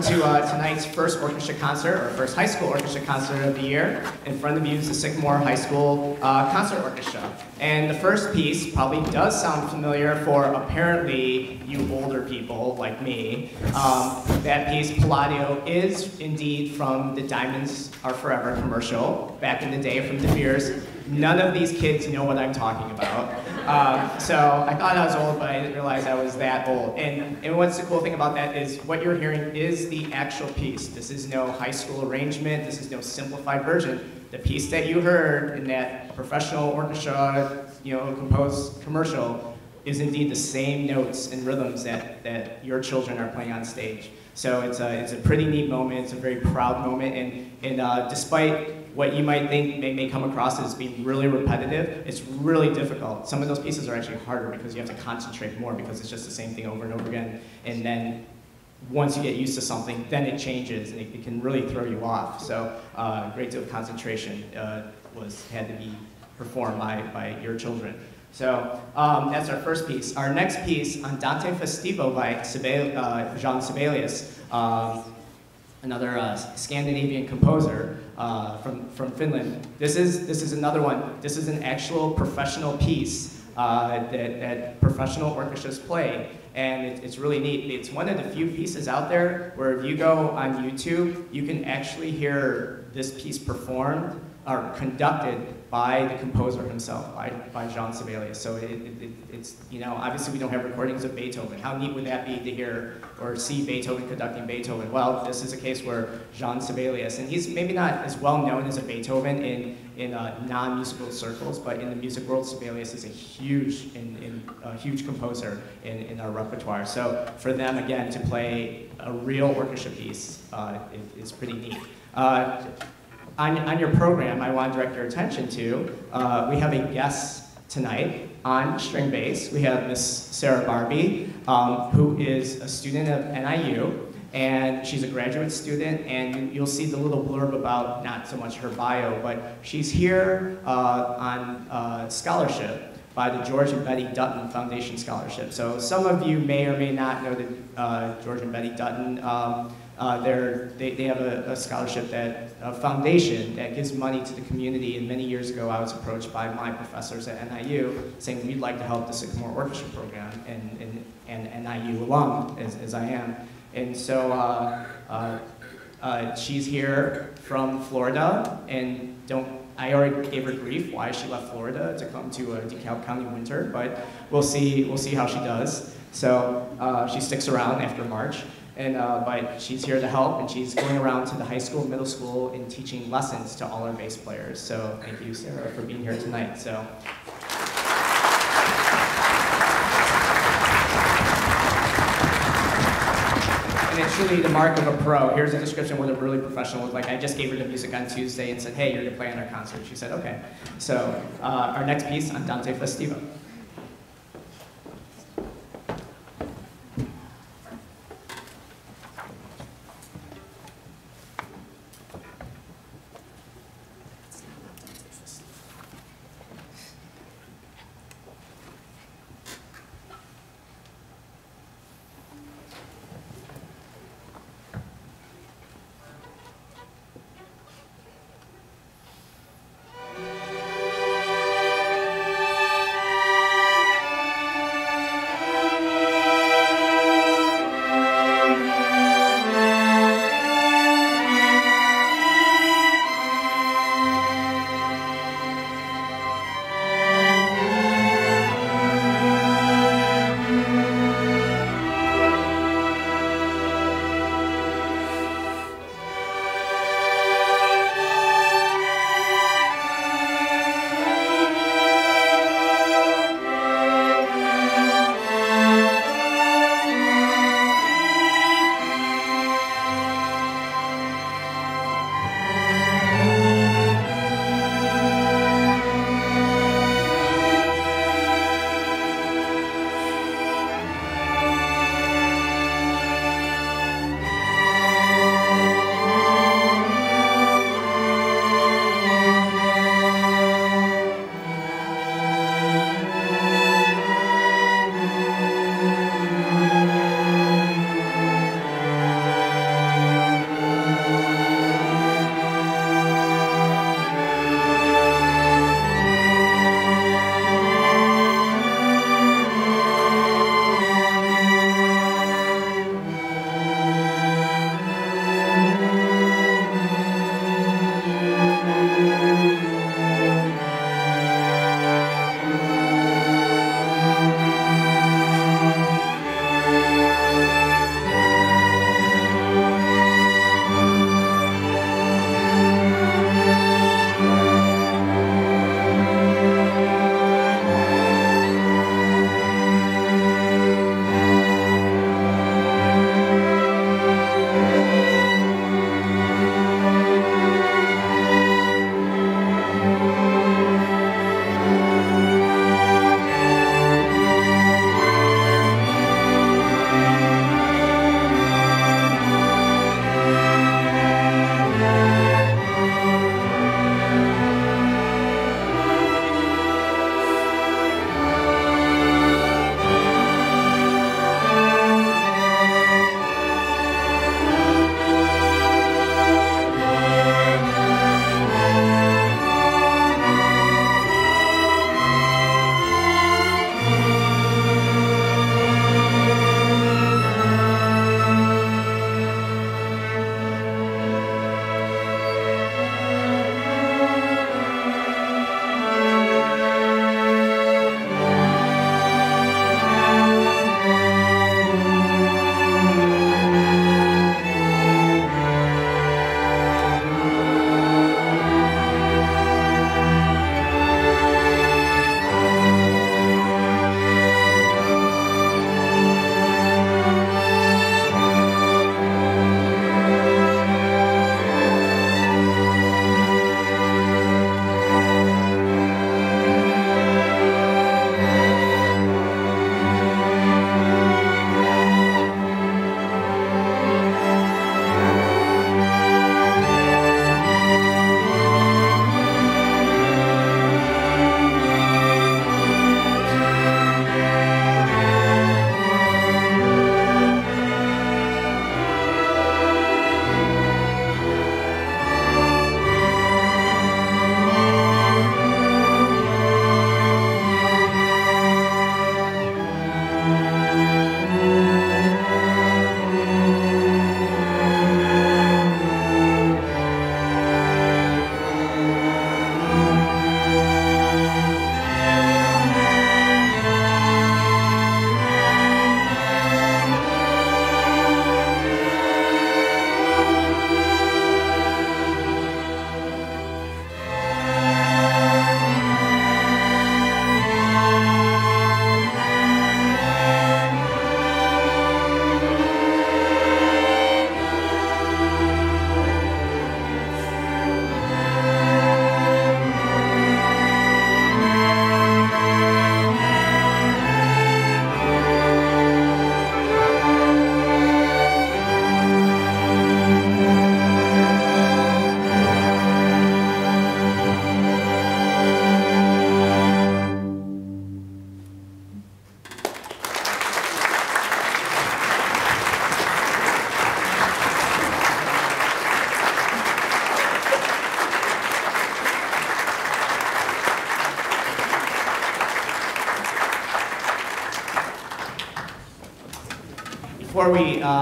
Welcome to uh, tonight's first orchestra concert, or first high school orchestra concert of the year. In front of you is the Sycamore High School uh, Concert Orchestra. And the first piece probably does sound familiar for apparently you older people like me. Um, that piece, Palladio, is indeed from the Diamonds Are Forever commercial, back in the day from De Beers. None of these kids know what I'm talking about. Um, so I thought I was old, but I didn't realize I was that old. And, and what's the cool thing about that is what you're hearing is the actual piece. This is no high school arrangement. This is no simplified version. The piece that you heard in that professional orchestra, you know, composed commercial is indeed the same notes and rhythms that, that your children are playing on stage. So it's a, it's a pretty neat moment. It's a very proud moment. And, and uh, despite what you might think may, may come across as being really repetitive, it's really difficult. Some of those pieces are actually harder because you have to concentrate more because it's just the same thing over and over again. And then once you get used to something, then it changes and it, it can really throw you off. So uh, a great deal of concentration uh, was had to be performed by, by your children. So um, that's our first piece. Our next piece, Andante Festivo by Sibel, uh, Jean Sibelius, um, another uh, Scandinavian composer uh, from, from Finland. This is, this is another one. This is an actual professional piece uh, that, that professional orchestras play. And it, it's really neat. It's one of the few pieces out there where if you go on YouTube, you can actually hear this piece performed or conducted by the composer himself, by, by Jean Sibelius. So it, it, it's, you know, obviously we don't have recordings of Beethoven. How neat would that be to hear or see Beethoven conducting Beethoven? Well, this is a case where Jean Sibelius, and he's maybe not as well known as a Beethoven in, in uh, non-musical circles, but in the music world, Sibelius is a huge, in, in, a huge composer in, in our repertoire. So for them, again, to play a real orchestra piece uh, is pretty neat. Uh, on, on your program, I want to direct your attention to, uh, we have a guest tonight on string bass. We have Miss Sarah Barbie, um, who is a student of NIU, and she's a graduate student, and you'll see the little blurb about not so much her bio, but she's here uh, on uh, scholarship by the George and Betty Dutton Foundation Scholarship. So some of you may or may not know the uh, George and Betty Dutton. Um, uh, they, they have a, a, scholarship that, a foundation that gives money to the community. And many years ago, I was approached by my professors at NIU saying, we'd like to help the Sycamore Orchestra Program and, and, and NIU alum, as, as I am. And so uh, uh, uh, she's here from Florida, and don't I already gave her grief why she left Florida to come to a DeKalb County winter, but we'll see, we'll see how she does. So uh, she sticks around after March. And, uh, but she's here to help, and she's going around to the high school, middle school, and teaching lessons to all our bass players. So thank you, Sarah, for being here tonight. So. And it's truly the mark of a pro. Here's a description of what a really professional looks like. I just gave her the music on Tuesday and said, hey, you're going to play on our concert. She said, okay. So uh, our next piece, Andante Festivo.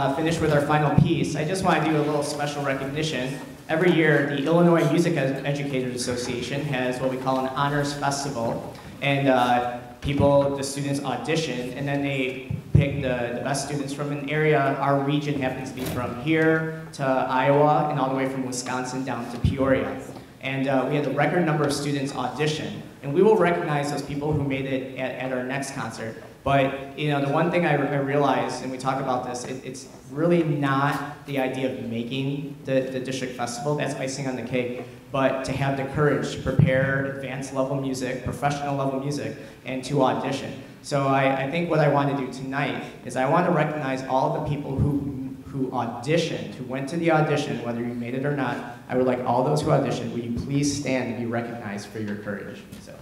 Uh, finish with our final piece, I just want to do a little special recognition. Every year, the Illinois Music Educators Association has what we call an honors festival, and uh, people, the students audition, and then they pick the, the best students from an area. Our region happens to be from here to Iowa, and all the way from Wisconsin down to Peoria. And uh, we had the record number of students audition, and we will recognize those people who made it at, at our next concert. But you know, the one thing I, I realized, and we talk about this, it, it's really not the idea of making the, the district festival. That's icing on the cake. But to have the courage to prepare advanced level music, professional level music, and to audition. So I, I think what I want to do tonight is I want to recognize all the people who who auditioned, who went to the audition, whether you made it or not. I would like all those who auditioned, will you please stand and be recognized for your courage? So.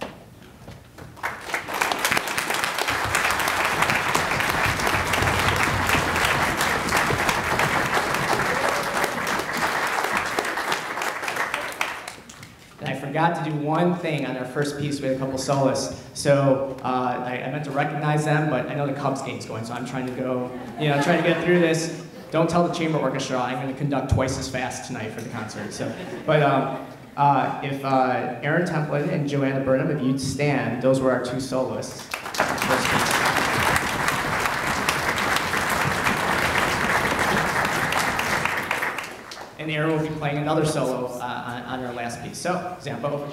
Forgot to do one thing on our first piece. We had a couple solos. So uh, I, I meant to recognize them, but I know the Cubs game's going, so I'm trying to go, you know, trying to get through this. Don't tell the chamber orchestra I'm going to conduct twice as fast tonight for the concert. So, but um, uh, if uh, Aaron Templin and Joanna Burnham, if you'd stand, those were our two soloists. First piece. And Aaron will be playing another solo uh, on, on our last piece. So, Zampo.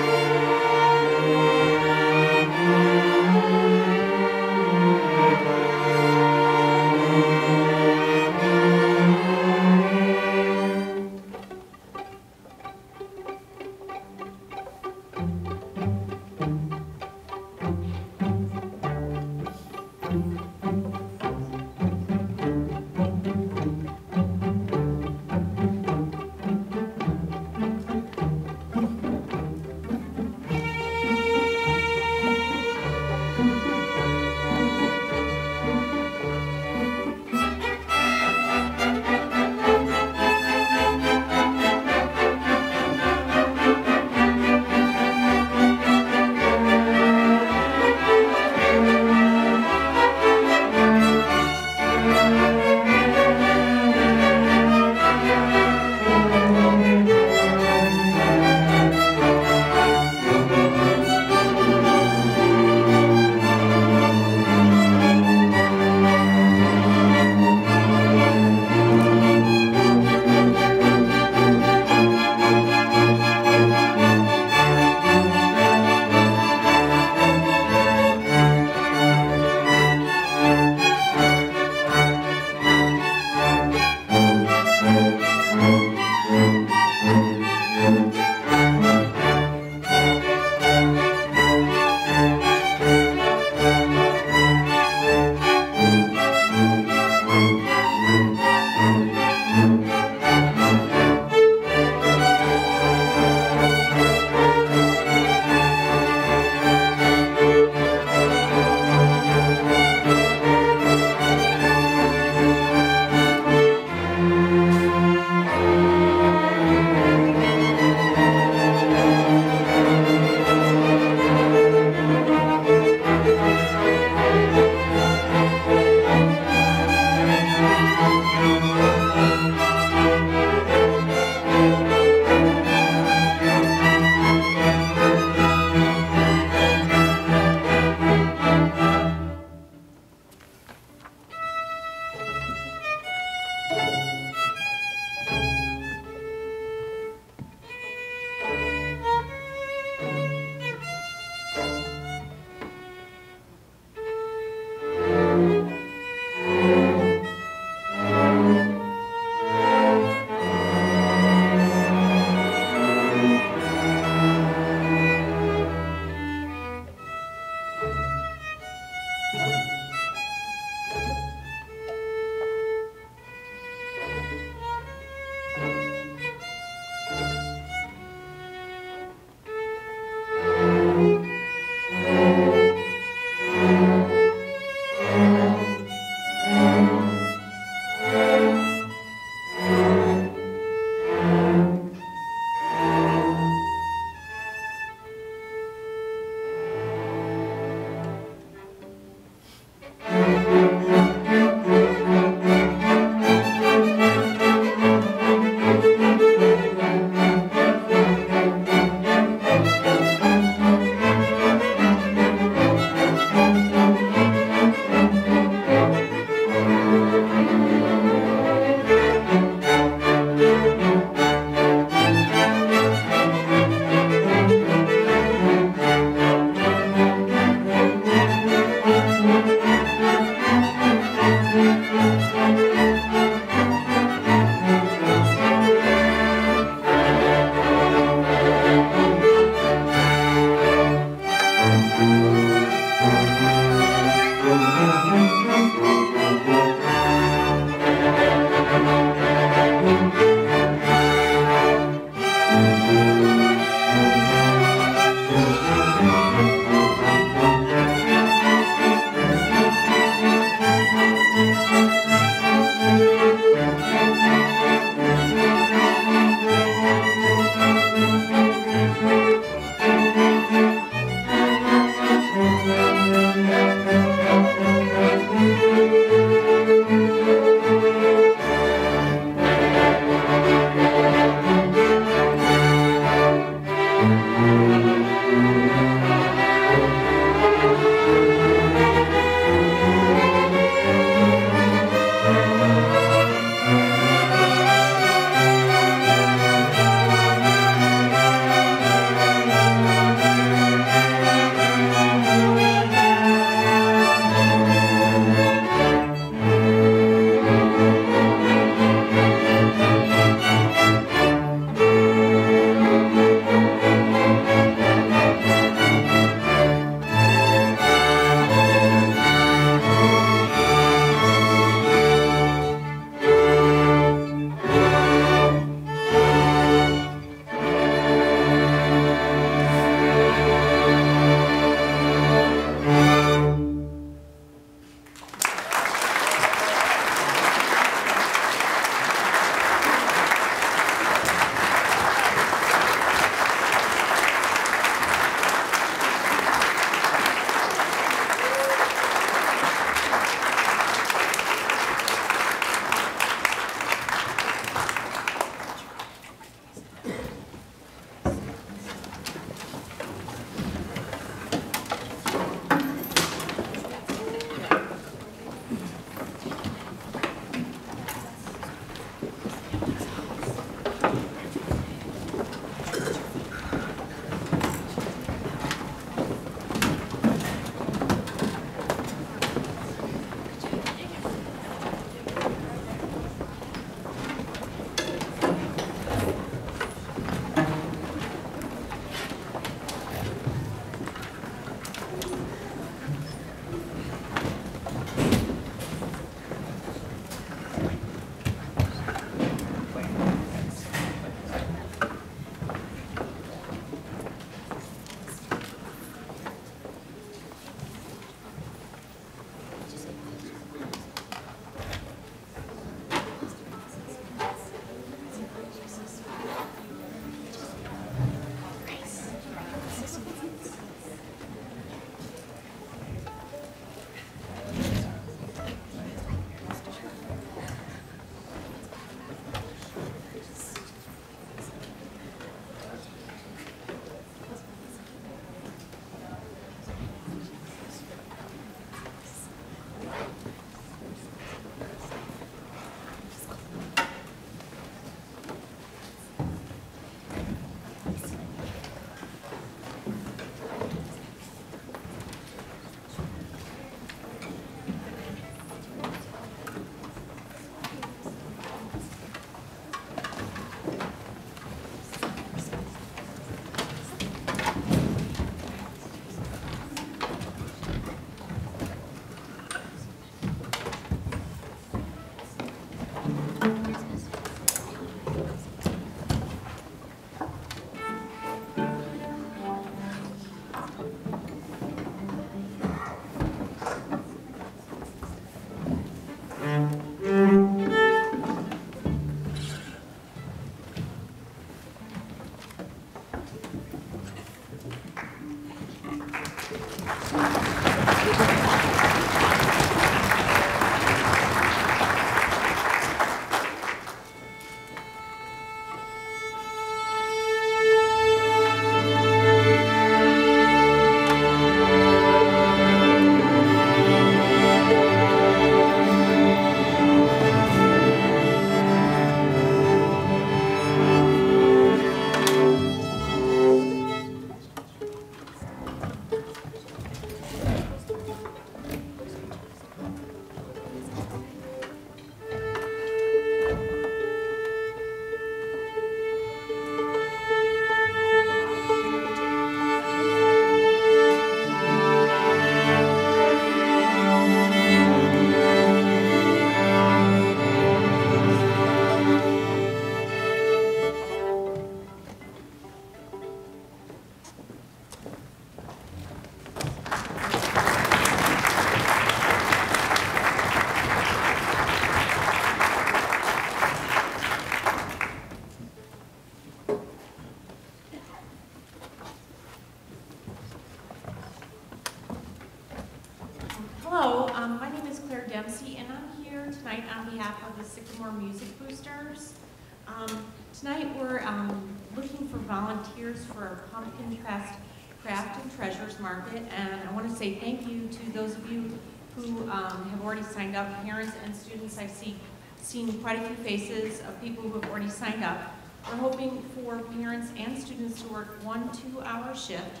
Signed up, parents and students. I've seen, seen quite a few faces of people who have already signed up. We're hoping for parents and students to work one two-hour shift,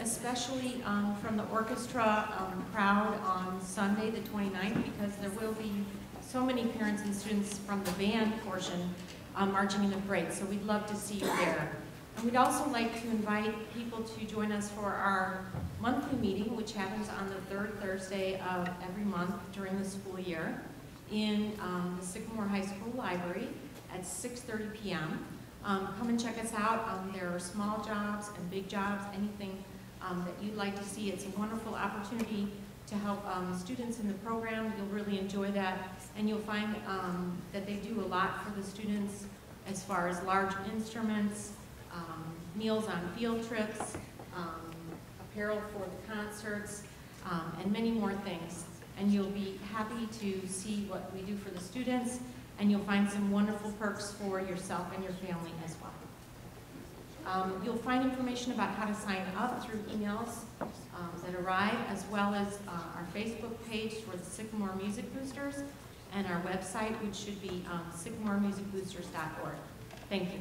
especially um, from the orchestra um, crowd on Sunday, the 29th, because there will be so many parents and students from the band portion um, marching in the parade, so we'd love to see you there. And we'd also like to invite people to join us for our monthly meeting, which happens on the third Thursday of every month during the school year in um, the Sycamore High School Library at 6.30 p.m. Um, come and check us out. Um, there are small jobs and big jobs, anything um, that you'd like to see. It's a wonderful opportunity to help um, students in the program. You'll really enjoy that. And you'll find um, that they do a lot for the students as far as large instruments, um, meals on field trips, um, apparel for the concerts, um, and many more things. And you'll be happy to see what we do for the students, and you'll find some wonderful perks for yourself and your family as well. Um, you'll find information about how to sign up through emails um, that arrive, as well as uh, our Facebook page for the Sycamore Music Boosters, and our website, which should be um, sycamoremusicboosters.org. Thank you.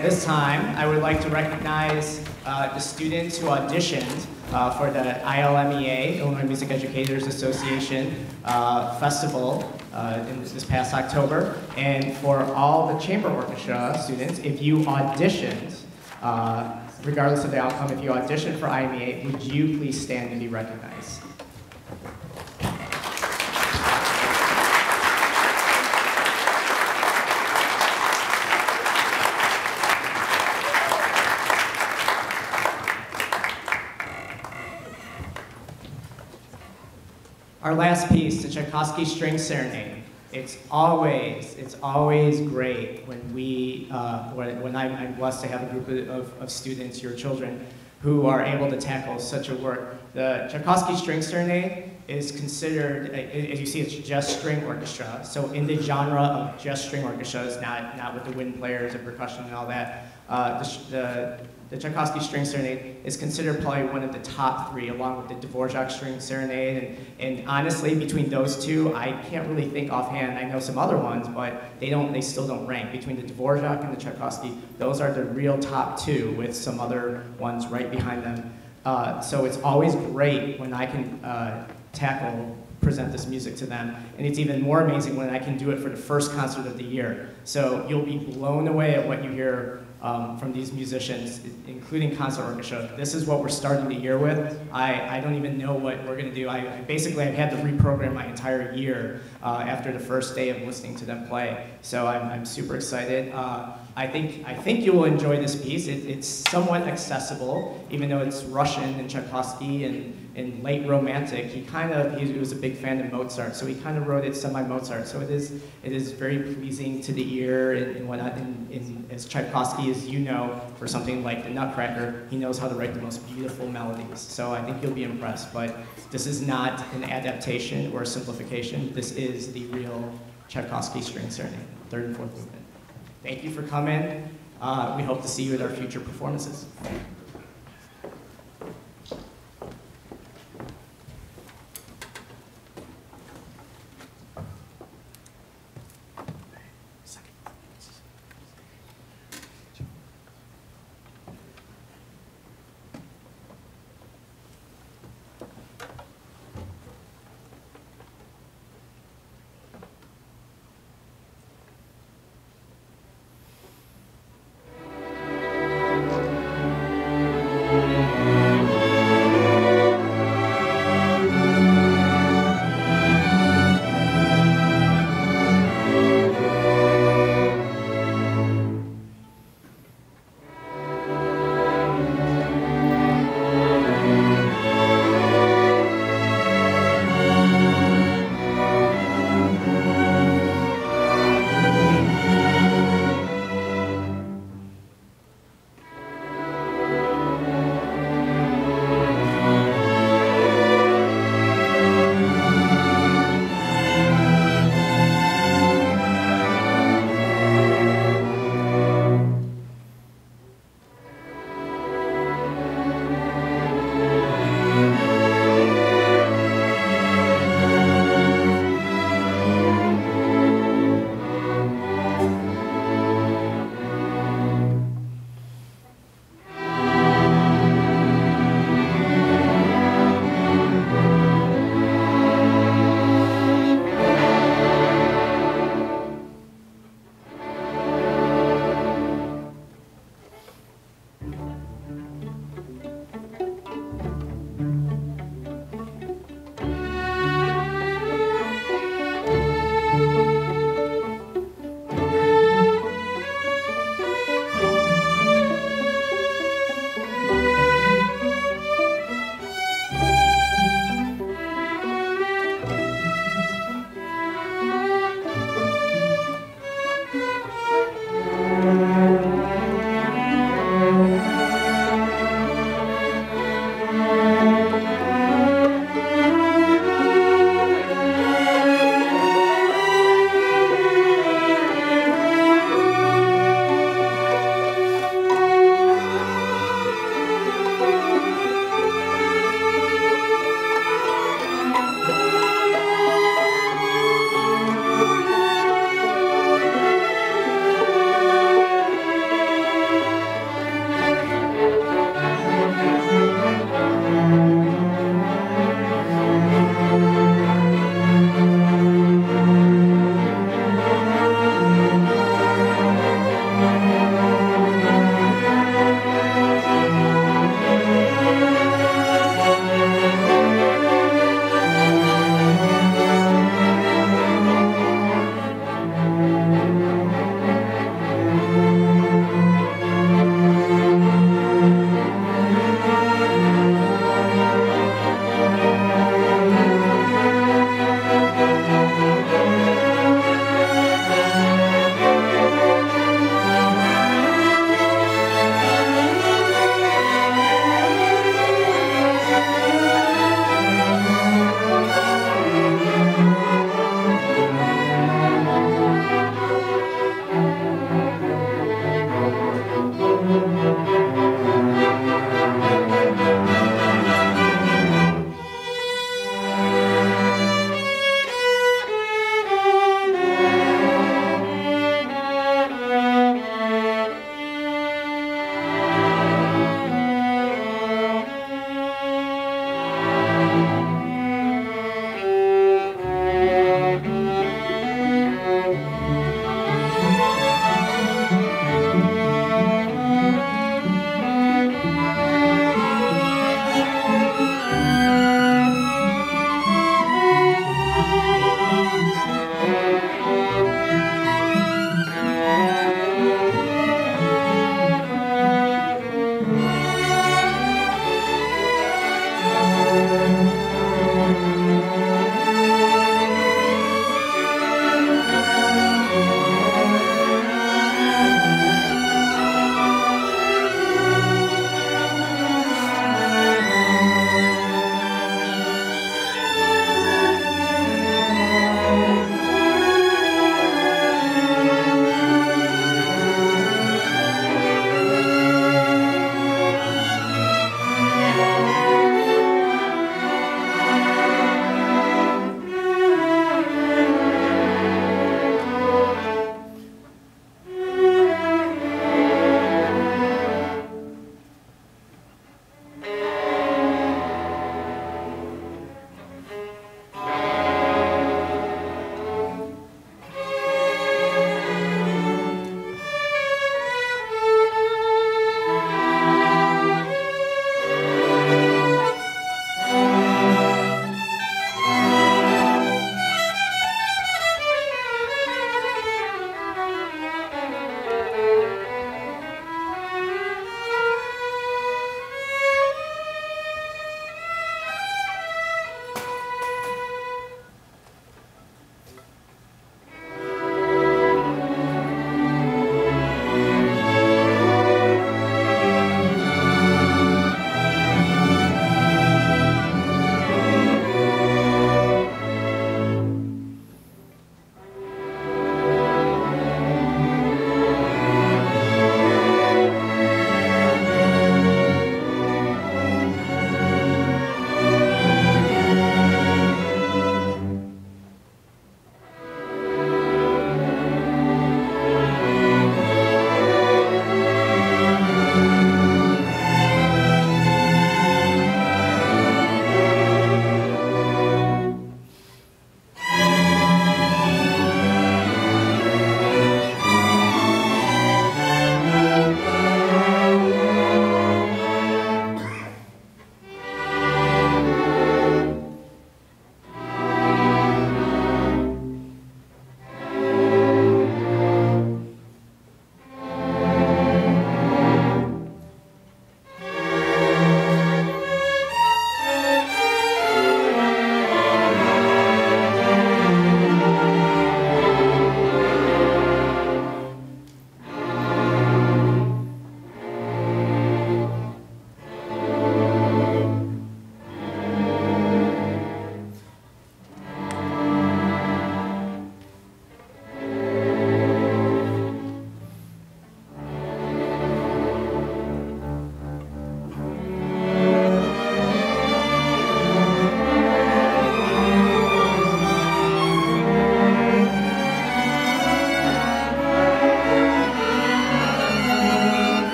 At this time I would like to recognize uh, the students who auditioned uh, for the ILMEA, Illinois Music Educators Association uh, Festival uh, in this, this past October. And for all the chamber orchestra students, if you auditioned, uh, regardless of the outcome, if you auditioned for IMEA, would you please stand and be recognized? Our last piece, the Tchaikovsky String Serenade. It's always, it's always great when we, uh, when, I'm blessed to have a group of, of students, your children, who are able to tackle such a work. The Tchaikovsky String Serenade is considered, as you see, it's just string orchestra. So in the genre of just string orchestras, not, not with the wind players and percussion and all that, uh, the, the Tchaikovsky String Serenade is considered probably one of the top three, along with the Dvorak String Serenade. And, and honestly, between those two, I can't really think offhand. I know some other ones, but they don't. They still don't rank. Between the Dvorak and the Tchaikovsky, those are the real top two, with some other ones right behind them. Uh, so it's always great when I can uh, tackle present this music to them. And it's even more amazing when I can do it for the first concert of the year. So you'll be blown away at what you hear um, from these musicians, including concert orchestra. This is what we're starting the year with. I, I don't even know what we're gonna do. I, I basically I've had to reprogram my entire year uh, after the first day of listening to them play. So I'm, I'm super excited. Uh, I think, I think you will enjoy this piece. It, it's somewhat accessible, even though it's Russian and Tchaikovsky and, and late romantic. He kind of, he was a big fan of Mozart, so he kind of wrote it semi-Mozart. So it is, it is very pleasing to the ear and, and whatnot. And, and as Tchaikovsky, as you know, for something like the Nutcracker, he knows how to write the most beautiful melodies. So I think you'll be impressed. But this is not an adaptation or a simplification. This is the real Tchaikovsky string serenade, third and fourth movement. Thank you for coming. Uh, we hope to see you at our future performances.